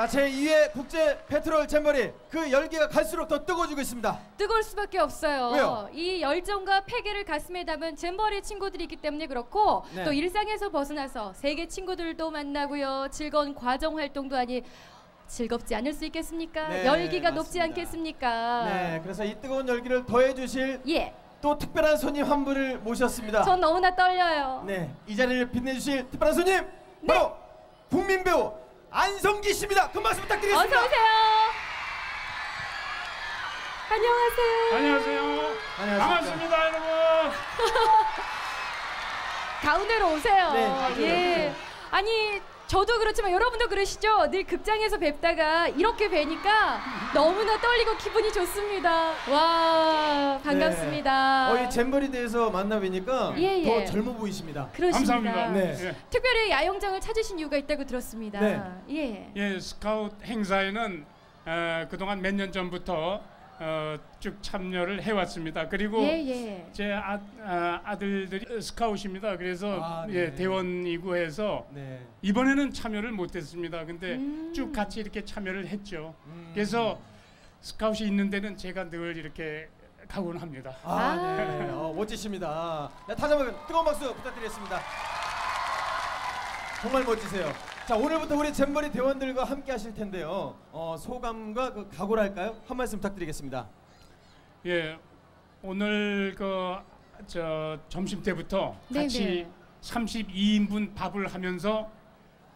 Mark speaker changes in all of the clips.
Speaker 1: 자, 제2회 국제 페트롤 잼버리 그 열기가 갈수록 더 뜨거워지고 있습니다.
Speaker 2: 뜨거울 수밖에 없어요.
Speaker 1: 왜요?
Speaker 2: 이 열정과 패기를 가슴에 담은 잼버리 친구들이 있기 때문에 그렇고
Speaker 1: 네.
Speaker 2: 또 일상에서 벗어나서 세계 친구들도 만나고요. 즐거운 과정 활동도 하니 즐겁지 않을 수 있겠습니까?
Speaker 1: 네,
Speaker 2: 열기가 높지
Speaker 1: 맞습니다.
Speaker 2: 않겠습니까?
Speaker 1: 네, 그래서 이 뜨거운 열기를 더해 주실
Speaker 2: 예,
Speaker 1: 또 특별한 손님 한 분을 모셨습니다.
Speaker 2: 전 너무나 떨려요.
Speaker 1: 네, 이 자리를 빛내 주실 특별한 손님 바로 국민 배우 안성기 씨입니다. 큰 박수 부탁드리겠습니다.
Speaker 2: 어서 오세요. 안녕하세요.
Speaker 3: 안녕하세요.
Speaker 1: 안녕하십니까.
Speaker 3: 반갑습니다, 여러분.
Speaker 2: 가운데로 오세요.
Speaker 1: 네, 가운데로
Speaker 2: 예. 아니 저도 그렇지만 여러분도 그러시죠. 늘 극장에서 뵙다가 이렇게 뵈니까 너무나 떨리고 기분이 좋습니다. 와 반갑습니다.
Speaker 1: 네. 어, 이 잼버리 대에서 만나 뵈니까
Speaker 2: 예,
Speaker 1: 더
Speaker 2: 예.
Speaker 1: 젊어 보이십니다.
Speaker 2: 그러십니다.
Speaker 3: 감사합니다.
Speaker 1: 네.
Speaker 3: 예.
Speaker 2: 특별히 야영장을 찾으신 이유가 있다고 들었습니다.
Speaker 1: 네.
Speaker 2: 예.
Speaker 3: 예, 스카우트 행사에는 어, 그동안 몇 년 전부터 어, 쭉 참여를 해왔습니다. 그리고
Speaker 2: 예, 예.
Speaker 3: 제 아, 아, 아 들들이 스카웃입니다. 그래서
Speaker 1: 아, 네.
Speaker 3: 예, 대원이고 해서
Speaker 1: 네.
Speaker 3: 이번에는 참여를 못했습니다. 근데
Speaker 2: 음.
Speaker 3: 쭉 같이 이렇게 참여를 했죠.
Speaker 1: 음.
Speaker 3: 그래서 스카웃이 있는 데는 제가 늘 이렇게 가곤 합니다.
Speaker 1: 아,
Speaker 2: 아.
Speaker 1: 네. 어, 멋지십니다. 네, 다시 한번 뜨거운 박수 부탁드리겠습니다. 정말 멋지세요. 자, 오늘부터 우리 잼버리 대원들과 함께 하실 텐데요. 어, 소감과 그 각오랄까요? 한 말씀 부탁드리겠습니다.
Speaker 3: 예, 오늘 그 저 점심 때부터
Speaker 2: 네,
Speaker 3: 같이
Speaker 2: 네.
Speaker 3: 32인분 밥을 하면서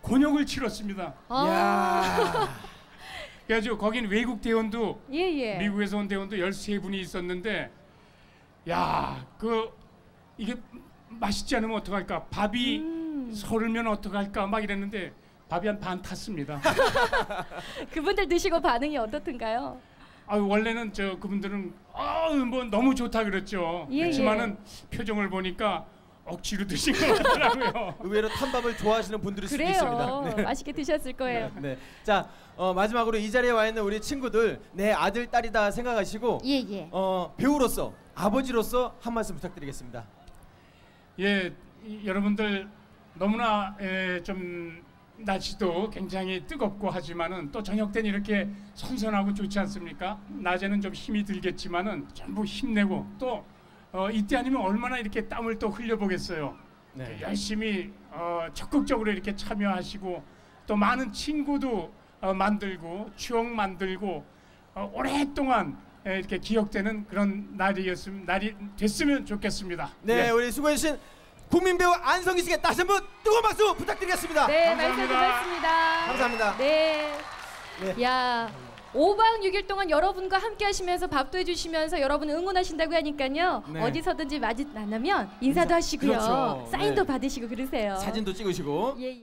Speaker 3: 곤욕을 치렀습니다.
Speaker 2: 아.
Speaker 3: 그래가지고 거긴 외국 대원도
Speaker 2: 예, 예.
Speaker 3: 미국에서 온 대원도 13분이 있었는데 야, 그 이게 맛있지 않으면 어떡할까? 밥이
Speaker 2: 음,
Speaker 3: 서르면 어떡할까? 막 이랬는데 밥이 한 반 탔습니다.
Speaker 2: 그분들 드시고 반응이 어떻든가요?
Speaker 3: 아 원래는 저 그분들은 아뭐 너무 좋다 그랬죠.
Speaker 2: 예,
Speaker 3: 그렇지만은 표정을 보니까 억지로 드신 것 같더라고요.
Speaker 1: 의외로 탄밥을 좋아하시는 분들일 수도
Speaker 2: 그래요.
Speaker 1: 있습니다. 네.
Speaker 2: 맛있게 드셨을 거예요.
Speaker 1: 네. 자, 어, 마지막으로 이 자리에 와 있는 우리 친구들 내 아들 딸이다 생각하시고
Speaker 2: 예, 예.
Speaker 1: 어, 배우로서 아버지로서 한 말씀 부탁드리겠습니다.
Speaker 3: 예, 이- 여러분들 너무나 예, 좀 날씨도 굉장히 뜨겁고 하지만은 또 저녁 때는 이렇게 선선하고 좋지 않습니까? 낮에는 좀 힘이 들겠지만은 전부 힘내고 또 어, 이때 아니면 얼마나 이렇게 땀을 또 흘려보겠어요.
Speaker 1: 네.
Speaker 3: 열심히 어, 적극적으로 이렇게 참여하시고 또 많은 친구도 어, 만들고 추억 만들고 어, 오랫동안 예, 이렇게 기억되는 그런 날이었으면 날이 됐으면 좋겠습니다.
Speaker 1: 네,
Speaker 3: 예.
Speaker 1: 우리 수고해주신 국민 배우 안성기 씨께 다시 한 번 뜨거운 박수 부탁드리겠습니다.
Speaker 2: 네, 말씀
Speaker 3: 감사합니다.
Speaker 2: 고맙습니다.
Speaker 1: 감사합니다.
Speaker 2: 네.
Speaker 1: 네.
Speaker 2: 야. 5박 6일 동안 여러분과 함께 하시면서 밥도 해주시면서 여러분 응원하신다고 하니까요.
Speaker 1: 네.
Speaker 2: 어디서든지 마주 만나면 인사도
Speaker 1: 인사-
Speaker 2: 하시고요.
Speaker 1: 그렇죠.
Speaker 2: 사인도
Speaker 1: 네.
Speaker 2: 받으시고 그러세요.
Speaker 1: 사진도 찍으시고
Speaker 2: 예, 예.